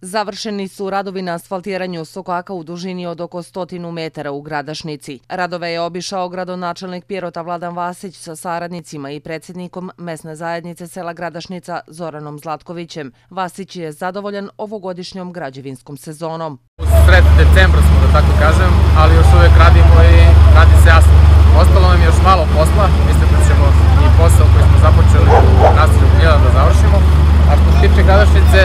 Završeni su radovi na asfaltiranju sokaka u dužini od oko stotinu metara u Gradašnici. Radove je obišao gradonačelnik Pirota Vladan Vasić sa saradnicima i predsjednikom mesne zajednice sela Gradašnica Zoranom Zlatkovićem. Vasić je zadovoljan ovogodišnjom građevinskom sezonom. Sred decembra smo, da tako kažem, ali još uvek radimo i radi se jasno. Ostalo nam je još malo posla, mislim da ćemo i posao koji smo započeli u jedan da završimo. A što se tiče Gradašnice,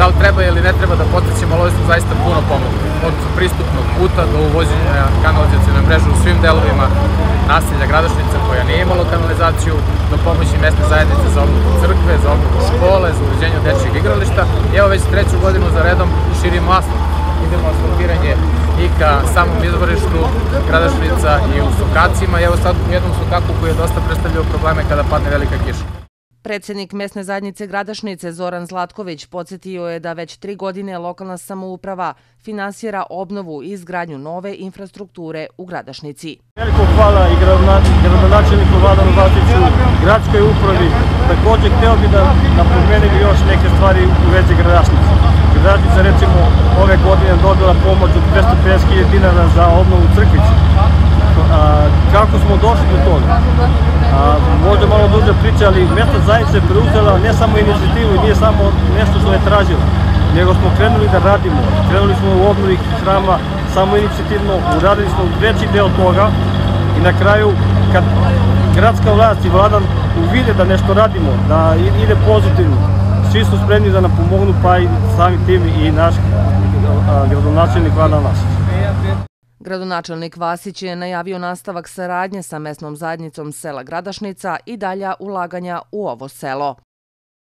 da li treba ili ne treba da ali smo zaista puno pomogli. Od pristupnog puta do uvođenja kanalizacijne mreže u svim delovima naselja Gradašnica koja nije imalo kanalizaciju, do pomoći mesne zajednice za obnovu crkve, za obnovu škole, za uređenje dečjeg igrališta. Evo već treću godinu za redom širimo asfalt. Idemo asfaltiranje i ka samom izvorištu Gradašnica i u Sokacima. Evo sad u jednom Sokaku koji je dosta predstavljao probleme kada padne velika kiša. Predsjednik mesne zajednice Gradašnice Zoran Zlatković podsjetio je da već tri godine lokalna samouprava finansira obnovu i izgradnju nove infrastrukture u Gradašnici. Veliko hvala i gradonačelniku Vladanu Vatiću, gradskoj upravi. Takođe, hteo bi da napomenem još neke stvari u vezi Gradašnice. Gradašnica recimo ove godine dobila pomoć od 250.000 dinara za obnovu crkvice. Kako smo došli do toga? duže priče, ali mesta zajednica je preuzela ne samo inicijativu i nije samo nešto što je tražila, nego smo krenuli da radimo. Krenuli smo u obnovi hrama samo inicijativno, uradili smo veći deo toga i na kraju kad gradska vlast i vladan uvide da nešto radimo, da ide pozitivno, svi su spremni da nam pomognu, pa i sami tim i naš gradonačelnik Vladan Vasić. Gradonačelnik Vasić je najavio nastavak saradnje sa mesnom zajednicom sela Gradašnica i dalja ulaganja u ovo selo.